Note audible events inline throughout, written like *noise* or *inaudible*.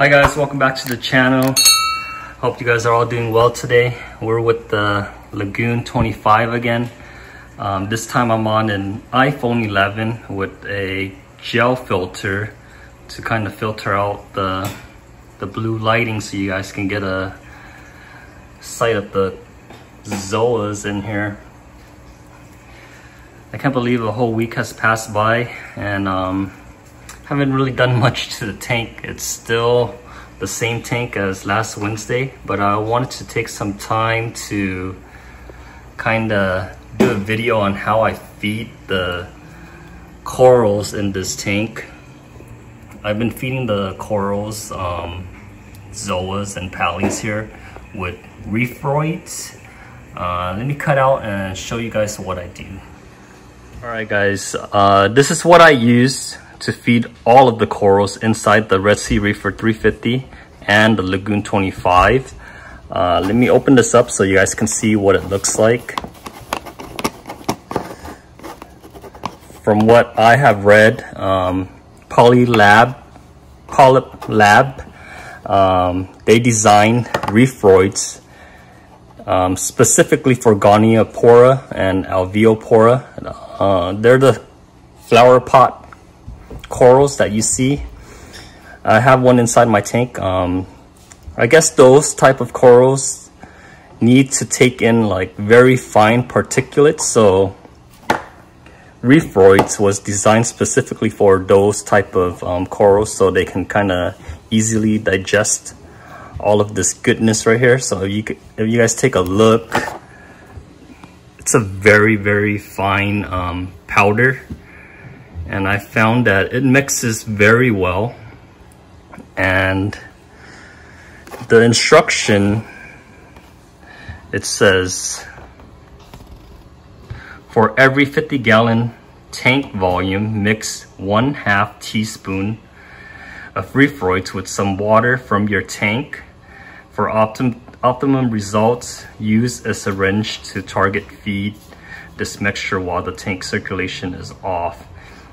Hi guys, welcome back to the channel. Hope you guys are all doing well today. We're with the Lagoon 25 again. Um, this time I'm on an iPhone 11 with a gel filter to kind of filter out the, the blue lighting so you guys can get a sight of the Zoas in here. I can't believe a whole week has passed by and um, haven't really done much to the tank. It's still the same tank as last Wednesday, but I wanted to take some time to kind of do a video on how I feed the corals in this tank. I've been feeding the corals, um, zoas and palys here with Reef Roids. Uh, let me cut out and show you guys what I do. Alright guys, uh, this is what I use to feed all of the corals inside the Red Sea Reefer 350 and the Lagoon 25. Uh, let me open this up so you guys can see what it looks like. From what I have read, um, Polylab, Polyp Lab, um, they design Reef Roids um, specifically for Goniopora and Alveopora. Uh, they're the flower pot corals that you see. I have one inside my tank. Um, I guess those type of corals need to take in like very fine particulates. So Reef Roids was designed specifically for those type of um, corals so they can kind of easily digest all of this goodness right here. So if you, if you guys take a look, it's a very, very fine um, powder and I found that it mixes very well. And the instruction it says for every 50 gallon tank volume mix one half teaspoon of Reef Roids with some water from your tank. For optim optimum results use a syringe to target feed. This mixture while the tank circulation is off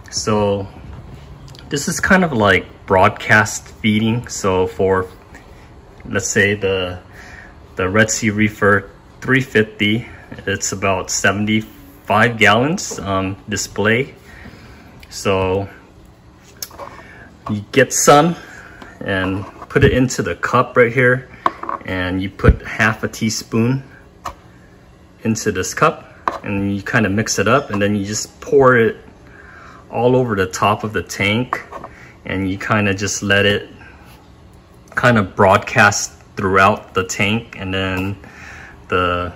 so this is kind of like broadcast feeding. So for, let's say the, the Red Sea Reefer 350, it's about 75 gallons um, display. So you get some and put it into the cup right here and you put half a teaspoon into this cup and you kind of mix it up and then you just pour it all over the top of the tank and you kind of just let it kind of broadcast throughout the tank and then the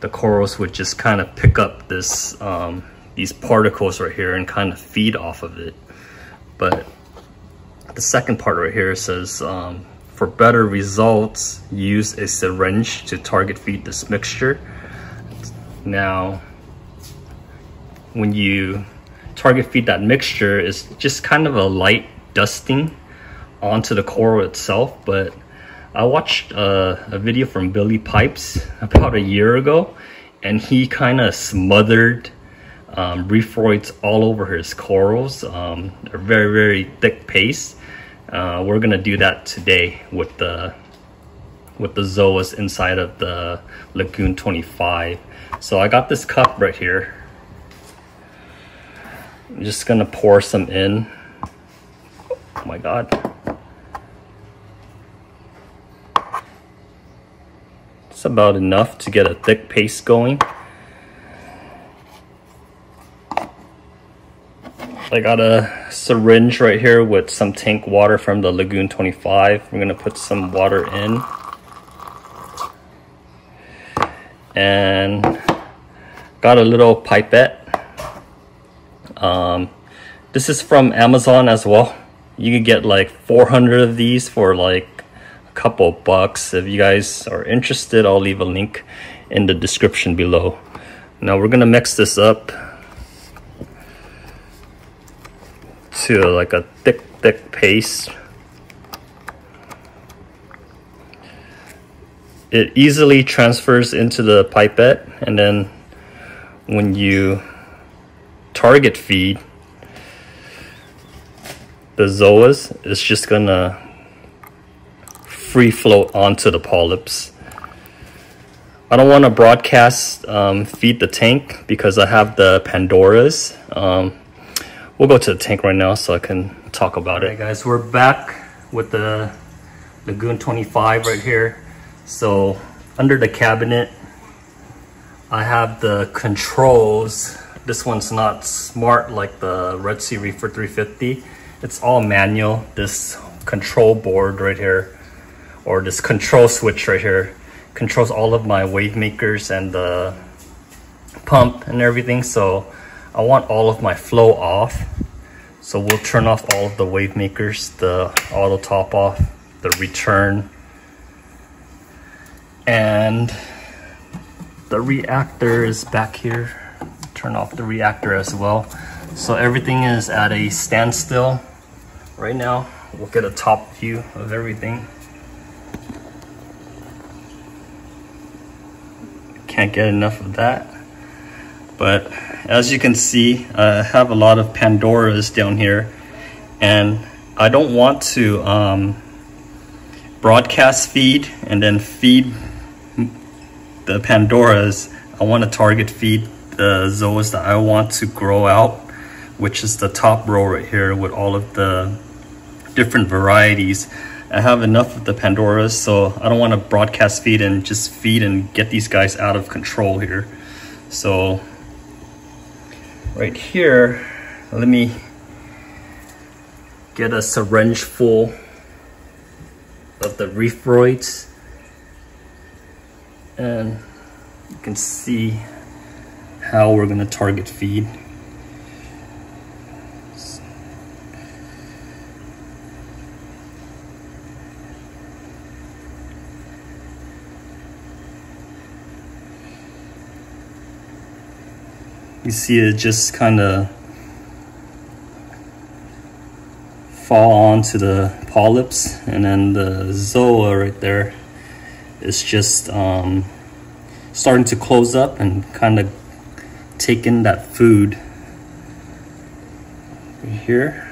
the corals would just kind of pick up this um, these particles right here and kind of feed off of it. But the second part right here says um, for better results use a syringe to target feed this mixture. Now when you target feed that mixture is just kind of a light dusting onto the coral itself. But I watched uh, a video from Billy Pipes about a year ago and he kind of smothered um, Reef Roids all over his corals. Um, very, very thick paste. Uh, we're gonna do that today with the with the zoas inside of the Lagoon 25. So I got this cup right here I'm just gonna pour some in. Oh my God. It's about enough to get a thick paste going. I got a syringe right here with some tank water from the Lagoon 25. I'm gonna put some water in. And got a little pipette um, this is from Amazon as well. You can get like 400 of these for like a couple bucks. If you guys are interested, I'll leave a link in the description below. Now we're gonna mix this up to like a thick, thick paste. It easily transfers into the pipette and then when you target feed, the zoas is just gonna free float onto the polyps. I don't want to broadcast um, feed the tank because I have the Pandoras. Um, we'll go to the tank right now so I can talk about it. guys, we're back with the Lagoon 25 right here. So under the cabinet, I have the controls. This one's not smart like the Red Sea Reefer 350. It's all manual. This control board right here, or this control switch right here, controls all of my wave makers and the pump and everything. So I want all of my flow off. So we'll turn off all of the wave makers, the auto top off, the return, and the reactor is back here. Turn off the reactor as well. So everything is at a standstill right now. We'll get a top view of everything. Can't get enough of that. But as you can see, I have a lot of Pandoras down here and I don't want to um, broadcast feed and then feed the Pandoras, I want to target feed the zoas that I want to grow out, which is the top row right here with all of the different varieties. I have enough of the Pandoras, so I don't want to broadcast feed and just feed and get these guys out of control here. So right here, let me get a syringe full of the Reef Roids and you can see how we're going to target feed. You see it just kind of fall onto the polyps and then the zoa right there is just um, starting to close up and kind of take in that food right here.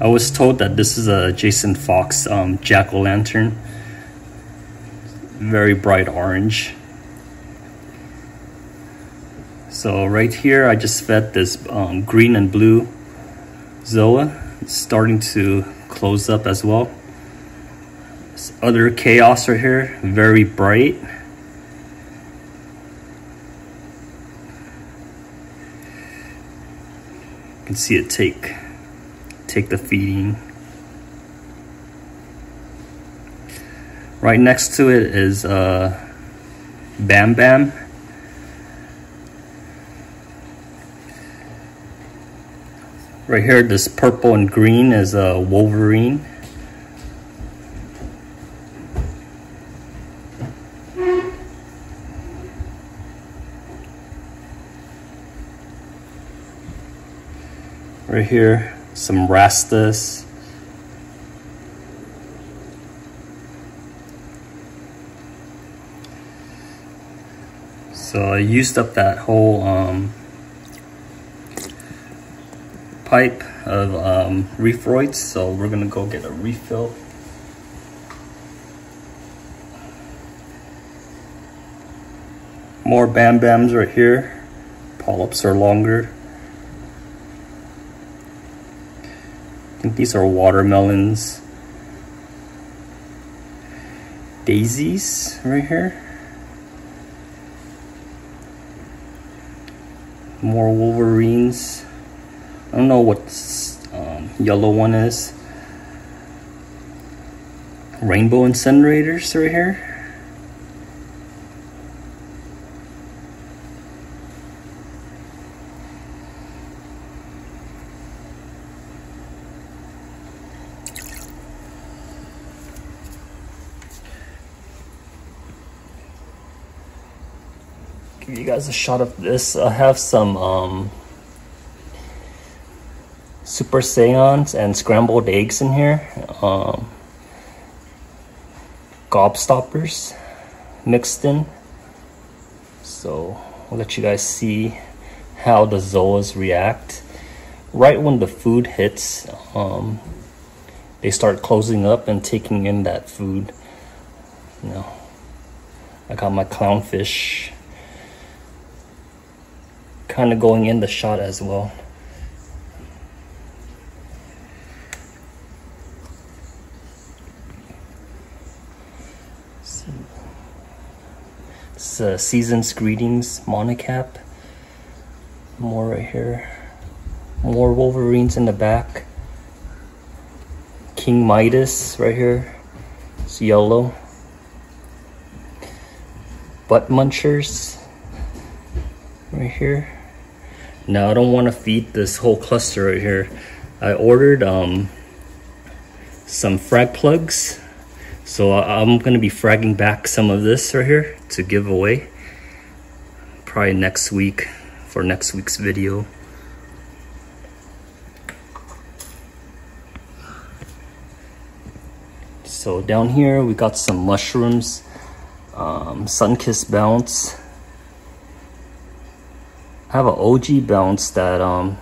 I was told that this is a Jason Fox um, jack-o'-lantern. Very bright orange. So right here, I just fed this um, green and blue Zoa. Starting to close up as well. This other chaos right here, very bright. You can see it take, take the feeding. Right next to it is uh, Bam Bam. Right here, this purple and green is a Wolverine. Right here, some Rastas. So I used up that whole um, pipe of um, Reef Roids, so we're gonna go get a refill. More Bam Bams right here. Polyps are longer. I think these are watermelons. Daisies right here. More Wolverines. I don't know what um, yellow one is. Rainbow incinerators right here. Give you guys a shot of this. I have some um, Super Saiyans and scrambled eggs in here. Um, gobstoppers mixed in. So I'll let you guys see how the zoas react. Right when the food hits, um, they start closing up and taking in that food. You know, I got my clownfish kind of going in the shot as well. It's uh, Season's Greetings Monocap. More right here. More Wolverines in the back. King Midas right here. It's yellow. Butt Munchers right here. Now I don't want to feed this whole cluster right here. I ordered um, some frag plugs. So I'm going to be fragging back some of this right here to give away. Probably next week for next week's video. So down here we got some mushrooms, um, Sunkist Bounce. I have an OG Bounce that um,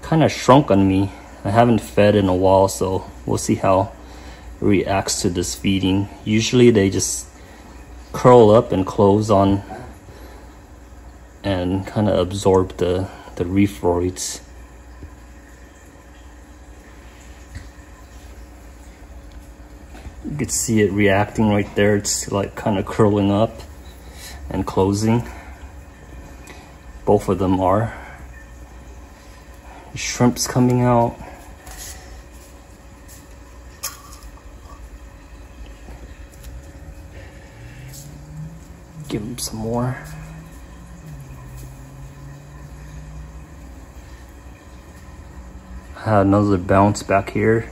kind of shrunk on me. I haven't fed in a while, so we'll see how reacts to this feeding. Usually they just curl up and close on and kind of absorb the, the Reef Roids. You can see it reacting right there. It's like kind of curling up and closing. Both of them are. Shrimps coming out. Give him some more. Had another bounce back here.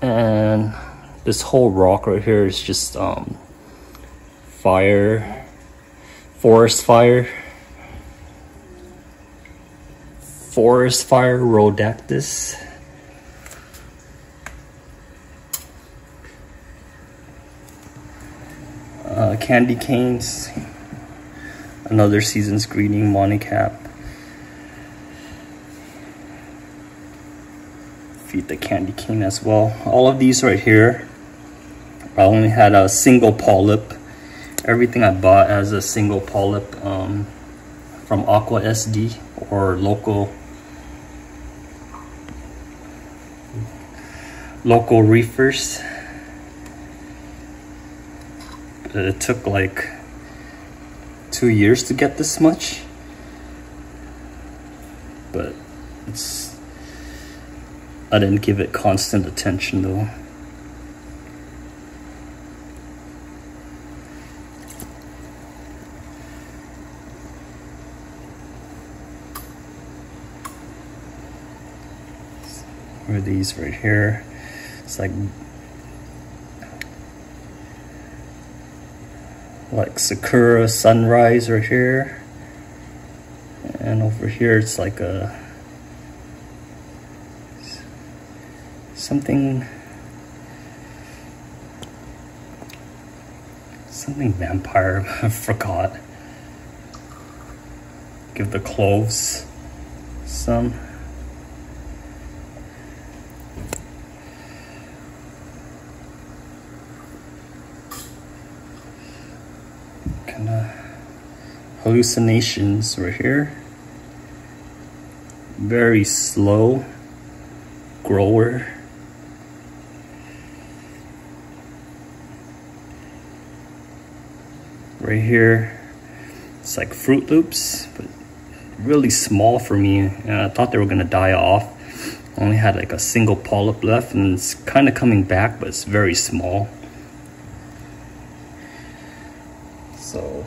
And this whole rock right here is just um, fire, forest fire. Forest fire rhodactis. Uh, candy canes. Another season's greeting, Monocap. Feed the candy cane as well. All of these right here, I only had a single polyp. Everything I bought has a single polyp um, from Aqua SD or local local reefers it took like two years to get this much but it's I didn't give it constant attention though. Or these? Right here. It's like like Sakura Sunrise right here. And over here it's like a something something vampire, *laughs* I forgot. Give the cloves some. kind of hallucinations right here. Very slow grower. Right here, it's like Fruit Loops, but really small for me. I thought they were gonna die off. Only had like a single polyp left and it's kind of coming back, but it's very small. So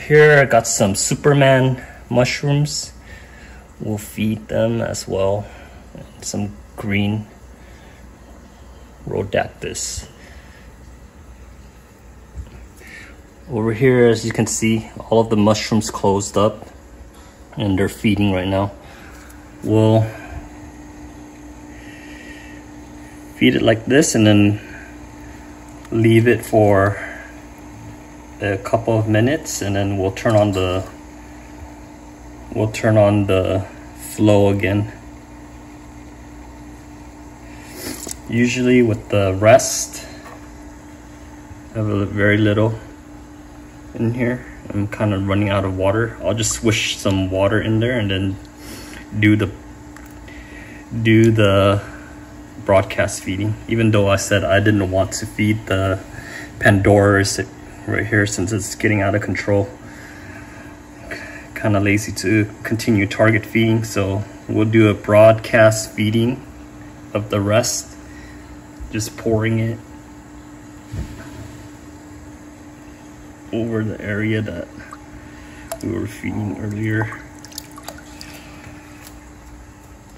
here I got some Superman mushrooms. We'll feed them as well. Some green rhodactis. Over here, as you can see, all of the mushrooms closed up and they're feeding right now. We'll feed it like this and then leave it for a couple of minutes and then we'll turn on the we'll turn on the flow again usually with the rest have a very little in here. I'm kind of running out of water. I'll just swish some water in there and then do the do the broadcast feeding. Even though I said I didn't want to feed the Pandoras right here since it's getting out of control. Kind of lazy to continue target feeding so we'll do a broadcast feeding of the rest. Just pouring it over the area that we were feeding earlier.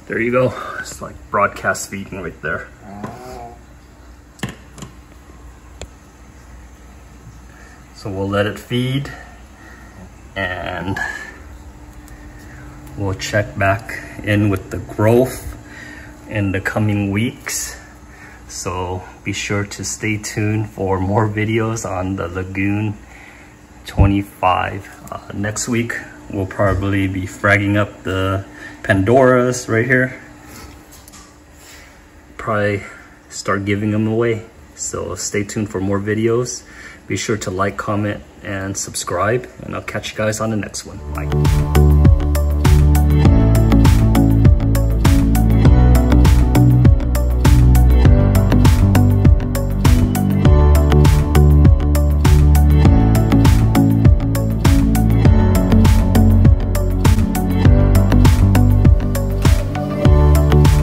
There you go. It's like broadcast feeding right there. So we'll let it feed and we'll check back in with the growth in the coming weeks. So be sure to stay tuned for more videos on the Lagoon 25. Uh, next week, we'll probably be fragging up the Pandoras right here. Probably start giving them away. So stay tuned for more videos. Be sure to like, comment, and subscribe. And I'll catch you guys on the next one. Bye.